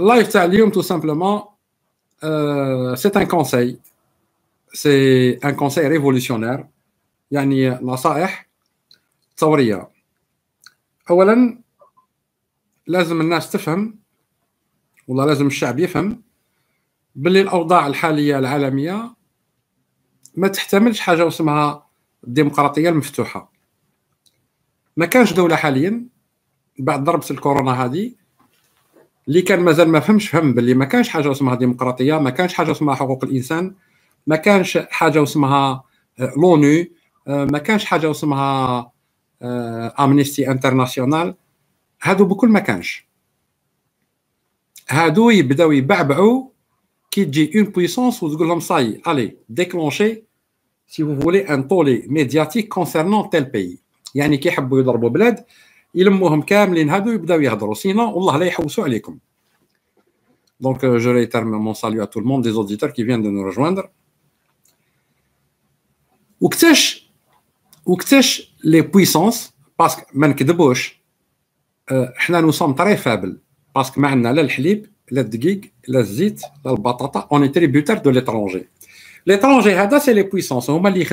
live تاع اليوم tout simplement c'est un conseil c'est un conseil révolutionnaire يعني نصائح ثوريه اولا لازم الناس تفهم ولا لازم الشعب يفهم باللي الأوضاع الحالية العالمية ما تحتملش حاجة اسمها الديمقراطية المفتوحة. ما كانش دولة حاليا بعد ضربة الكورونا هذه اللي كان مازال ما فهمش فهم باللي ما كانش حاجة اسمها ديمقراطية ما كانش حاجة اسمها حقوق الإنسان ما كانش حاجة اسمها l'ONU ما كانش حاجة اسمها Amnesty International هادو بكل ما كانش. هادو يبداو يبعبعوا كي تجي une puissance وتقول لهم ça y est allez déclenchez si vous voulez un tollé médiatique concernant tel pays يعني كي يحبوا يضربوا بلاد يلموهم كاملين هادو يبداو يهضروا. sinon والله لا يحوسوا عليكم. donc je réitère mon salut à tout le monde des auditeurs qui viennent de nous rejoindre وكتاش وكتاش les puissances parce que ما نكذبوش حنا nous sommes très faibles parce que ما عندنا لا الحليب لا الدقيق لا الزيت لا البطاطا on est tributaires de l'étranger l'étranger هذا c'est les puissances هما اللي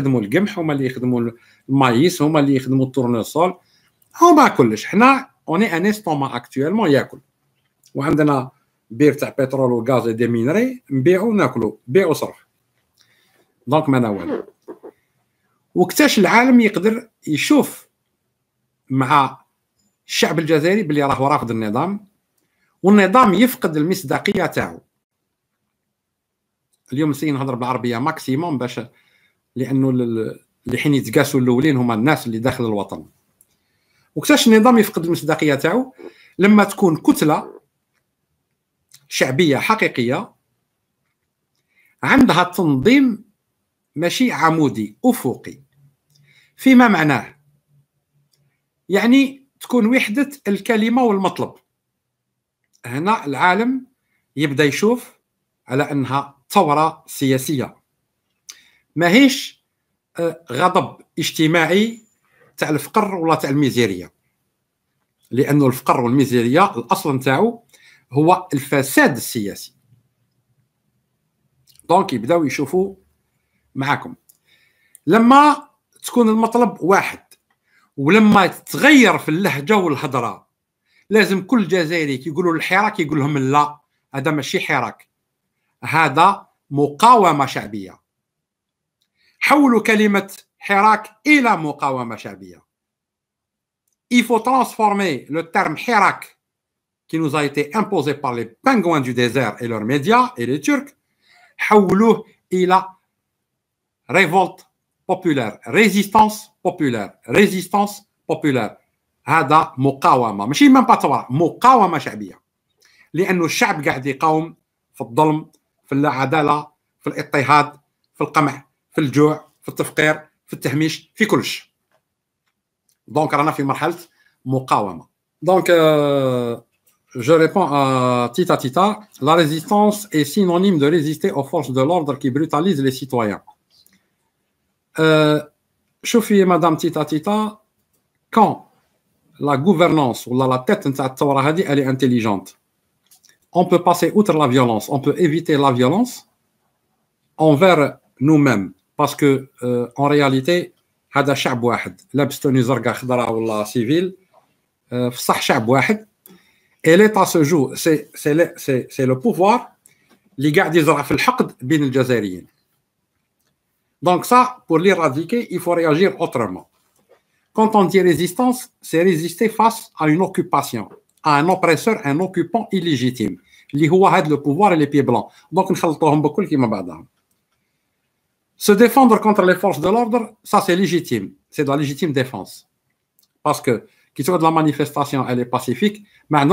بير تاع بترول وغاز des minerais نبيعو ناكلو بيع وصرف. donc ما والو وكتاش العالم يقدر يشوف مع الشعب الجزائري بلي راه رافض النظام والنظام يفقد المصداقية تاعو. اليوم نسي نهضر بالعربية ماكسيموم باش لأنه اللي حين يتقاسوا الأولين هما الناس اللي داخل الوطن. وكتاش النظام يفقد المصداقية تاعو لما تكون كتلة شعبية حقيقية عندها تنظيم ماشي عمودي أفقي. فيما معناه؟ يعني تكون وحدة الكلمة والمطلب. هنا العالم يبدأ يشوف على أنها ثورة سياسية. ماهيش آه، غضب اجتماعي تاع الفقر ولا تاع الميزيريا لأنه الفقر والميزيريا الأصل نتاعو هو الفساد السياسي. دونك يبداو يشوفوا معاكم. لما تكون المطلب واحد ولما تتغير في اللهجة والهضرة لازم كل جزائري كيقولوا الحراك يقول لهم لا هذا ماشي حراك. هذا مقاومة شعبية. حولوا كلمة حراك إلى مقاومة شعبية. Il faut transformer le terme hirak qui nous a été imposé par les pingouins du désert et leurs médias et les Turcs حولوه إلى révolte populaire résistance populaire résistance populaire. هذا مقاومه ماشي من با مقاومه شعبيه لأنه الشعب قاعد يقاوم في الظلم في العداله في الاضطهاد في القمع في الجوع في التفقير في التهميش في كلش donc رانا في مرحله مقاومه donc je réponds à Tita Tita. La résistance est synonyme de résister aux forces de l'ordre qui brutalisent les citoyens. Euh, شوفي مدام تيتا تيتا quand la gouvernance ou la tête نتاع الثوره هذه elle est intelligente on peut passer outre la violence on peut éviter la violence envers nous-mêmes parce que euh, en réalité هذا شعب واحد لابس توني زرقاء خضراء ولا سيفيل في صح شعب واحد اي ليتا سو جو سي سي سي سي لو بوفوار اللي قاعد يزرع في الحقد بين الجزائريين دونك سا بور l'éradiquer il faut réagir autrement quand on dit résistance c'est résister face à une occupation à un oppresseur un occupant illégitime اللي هو هذا لو بوفوار لي بي بلون دونك نخلطوهم بكل كيما بعضهم Se défendre contre les forces de l'ordre, ça c'est légitime. C'est de la légitime défense. Parce que qui soit de la manifestation, elle est pacifique, mais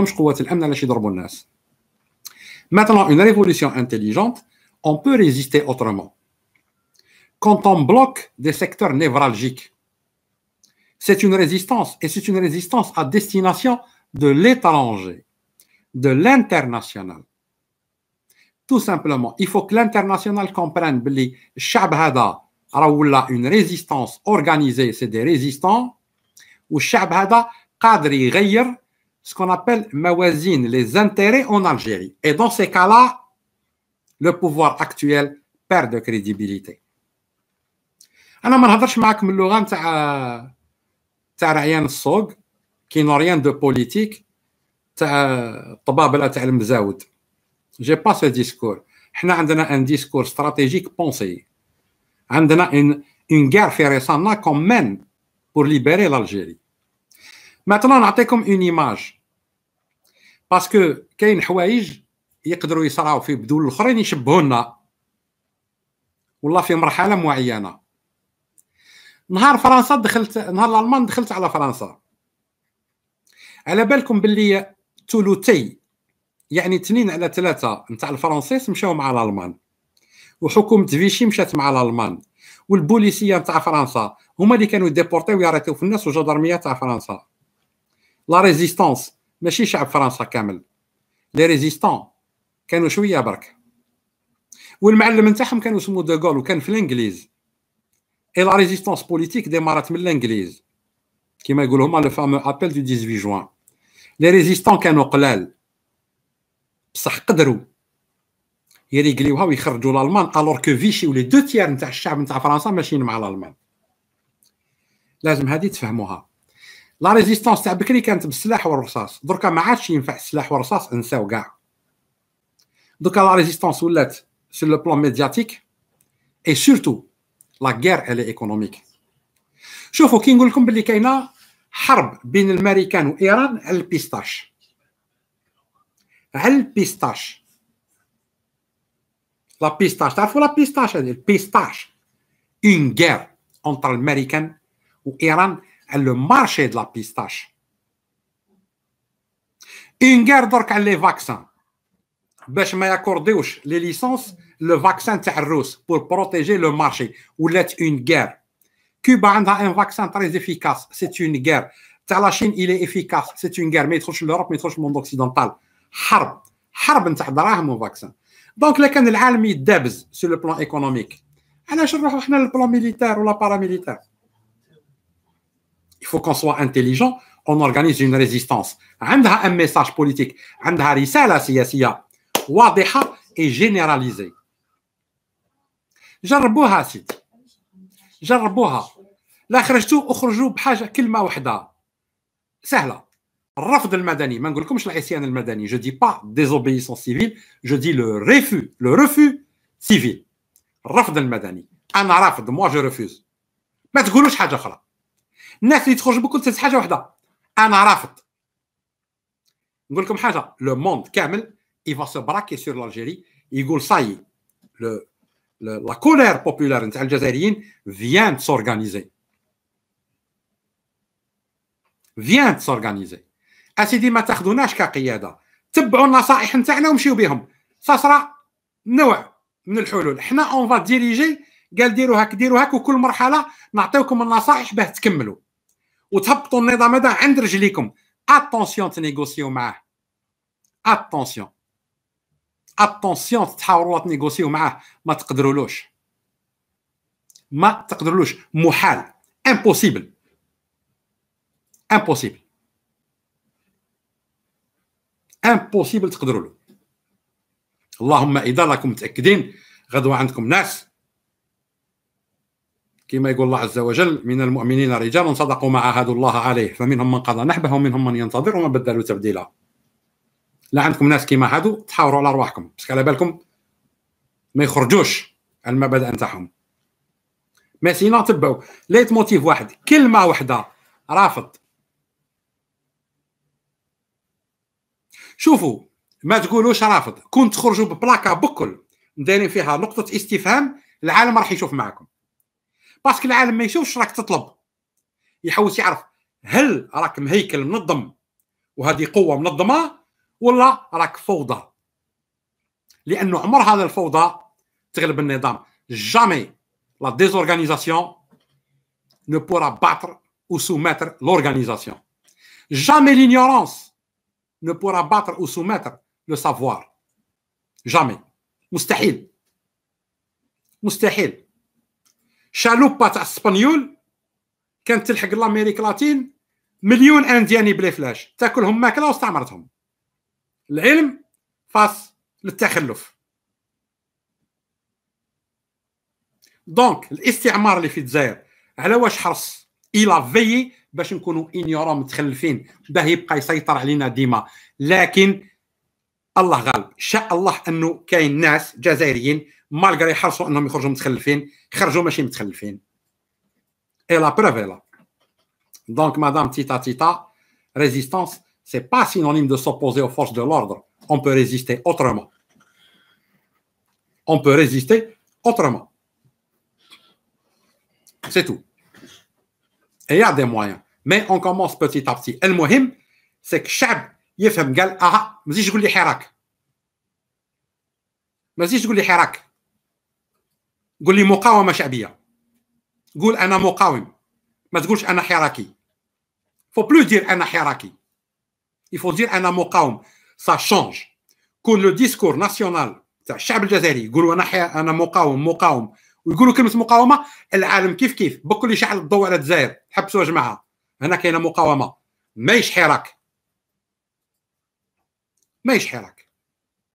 Maintenant, une révolution intelligente, on peut résister autrement. Quand on bloque des secteurs névralgiques, c'est une résistance, et c'est une résistance à destination de l'étranger, de l'international. Tout simplement, il faut que l'international comprenne que le هذا راه une résistance organisée, c'est des résistants, و الشعب هذا قادر يغير ce qu'on appelle mawazine, les intérêts en Algérie. Et dans ces cas-là, le pouvoir actuel perd de crédibilité. انا ما نهضرش معاك من اللغه نتاع تاع رعيان السوق كي نو ريان دو بوليتيك تاع الطبابله تاع المزاود جي با سو ديسكور حنا عندنا ان ديسكور استراتيجيك بونسي عندنا ان اون غير في ريسانا كوم مين بور ليبيري لالجيري maintenant نعطيكم une image parce que كاين حوايج يقدروا يصراو في بدول الاخرين يشبهونا والله في مرحله معينه نهار فرنسا دخلت نهار الالمان دخلت على فرنسا على بالكم باللي ثلثي يعني اثنين على ثلاثة نتاع الفرنسيس مشاو مع الالمان وحكومة فيشي مشات مع الالمان والبوليسية نتاع فرنسا هما اللي كانوا ديبورتيو ويعرفوا في الناس والجدرمية تاع فرنسا la résistance ماشي شعب فرنسا كامل les résistants كانوا شوية برك والمعلم نتاعهم كانوا اسمه دوغول وكان في الانجليز et la résistance politique ديمارات من الانجليز كيما يقولوا هما le fameux appel du 18 juin les résistants كانوا قلال بصح قدروا يريقليوها ويخرجوا الالمان alors que Vichy و les deux tiers نتاع الشعب نتاع فرنسا ماشيين مع الالمان لازم هذه تفهموها la résistance تاع بكري كانت بالسلاح والرصاص. دركا ما عادش ينفع السلاح والرصاص انساو كاع. دوكا la résistance ولات sur le plan médiatique et surtout la guerre elle est économique شوفوا كي نقول لكم باللي كاينة حرب بين الامريكان وإيران على ال pistache. على ال pistache. la pistache تعرفوا la pistache هذه؟ ال pistache. une guerre entre الامريكان وإيران على le marché de la pistache une guerre درك على les vaccins باش ما ياكورديوش les licences le vaccin تاع الروس pour protéger le marché ولات une guerre كوبا عندها un vaccin très efficace c'est une guerre تاع la Chine il est efficace c'est une guerre ما يدخلش l'Europe ما يدخلش le monde occidental حرب حرب نتاع دراهم و vaccins donc لا كان العالم يدابز sur le plan économique علاش نروحو حنا لل plan militaire ولا paramilitaire il faut qu'on soit intelligent on organise une résistance عندها un message politique عندها رسالة سياسية واضحه اي جينيراليزي جربوها سيدي جربوها لا خرجتوا اخرجوا بحاجه كلمه واحده سهله الرفض المدني ما نقولكمش العصيان المدني جو دي با ديزوبيسون سيفيل جو دي لو ريفو لو ريفو سيفيل الرفض المدني انا رافض موا جو ريفوز ما تقولوش حاجه اخرى الناس اللي تخرج بكل حاجة واحدة. أنا رافض. نقول لكم حاجة لو موند كامل il l'Algérie. Il dit, ça y est, le, le, la colère vient de s'organiser. vient de s'organiser. أسيدي ما تاخذوناش كقيادة. تبعوا النصائح نتاعنا ومشيو بهم. صصرا نوع من الحلول. حنا on va diriger قال ديروا هاك ديروا هاك وكل مرحلة نعطيوكم النصائح باه تكملوا. وتهبطوا النظام هذا عند رجليكم. attention تنيغوسيو معاه. attention attention تحاوروا تنيغوسيو معاه. ما تقدرولوش. ما تقدرولوش. محال. impossible impossible impossible تقدروا له اللهم إذا راكم متأكدين غدوة عندكم ناس. كما يقول الله عز وجل من المؤمنين رجال صدقوا ما عاهدوا الله عليه فمنهم من قضى نحبه ومنهم من ينتظر وما بدلوا تبديلا. لا عندكم ناس كيما هادو تحاوروا على أرواحكم بس على بالكم ما يخرجوش المبادئ نتاعهم. mais sinon تبعوا. leitmotiv واحد كلمة واحدة رافض. شوفوا ما تقولوش رافض. كون تخرجوا ببلاكا بكل دايرين فيها نقطة استفهام العالم راح يشوف معكم. parce que العالم ما يشوفش راك تطلب يحوس يعرف هل راك مهيكل منظم وهذه قوة منظمة ولا راك فوضى لأنه عمر هذا الفوضى تغلب النظام جامي لا ديزورغانيزاسيون ne pourra battre ou soumettre l'organisation. Jamais l'ignorance ne pourra battre ou soumettre le savoir. Jamais. مستحيل. مستحيل. شالوبا تاع الاسبانيول كانت تلحق الامريك لاتين مليون أندياني بلا فلاش. تاكلهم ماكلة واستعمرتهم. العلم فاس للتخلف. دونك الاستعمار اللي في الجزائر على واش حرص؟ إلى فيي باش نكونوا انيورون متخلفين. باه يبقى يسيطر علينا ديما. لكن الله غالب. شاء الله أنه كاين ناس جزائريين مالغري يحرصوا انهم يخرجوا متخلفين خرجوا ماشي متخلفين اي لا بروف لا دونك مدام تيتا تيتا ريزيستانس سي با سينونيم دو سوبوزي aux forces de l'ordre on peut résister autrement on peut résister autrement c'est tout et il y a des moyens mais on commence petit à petit المهم c'est que الشعب يفهم قال اه ما تجيش تقول لي حراك ما تجيش تقول لي حراك قول لي مقاومة شعبية. قول أنا مقاوم. ما تقولش أنا حراكي. faut plus dire أنا حراكي. il faut dire أنا مقاوم. ça change quand le discours national تاع الشعب الجزائري يقولوا أنا حي... أنا مقاوم مقاوم ويقولوا كلمة مقاومة العالم كيف كيف؟ بكل يشعل الضوء على الجزائر. حبسوا يا جماعة. هنا كاينة مقاومة. ماهيش حراك. ماهيش حراك.